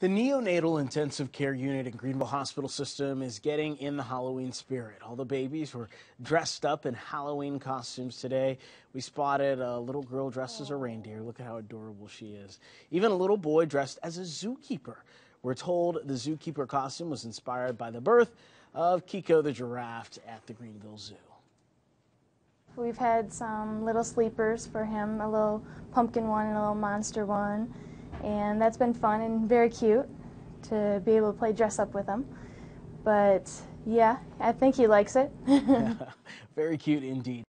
The neonatal intensive care unit in Greenville Hospital System is getting in the Halloween spirit. All the babies were dressed up in Halloween costumes today. We spotted a little girl dressed as a reindeer. Look at how adorable she is. Even a little boy dressed as a zookeeper. We're told the zookeeper costume was inspired by the birth of Kiko the giraffe at the Greenville Zoo. We've had some little sleepers for him, a little pumpkin one and a little monster one and that's been fun and very cute to be able to play dress up with him. But yeah, I think he likes it. very cute indeed.